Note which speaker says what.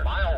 Speaker 1: Vector.